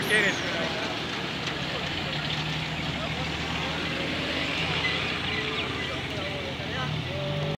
back in it.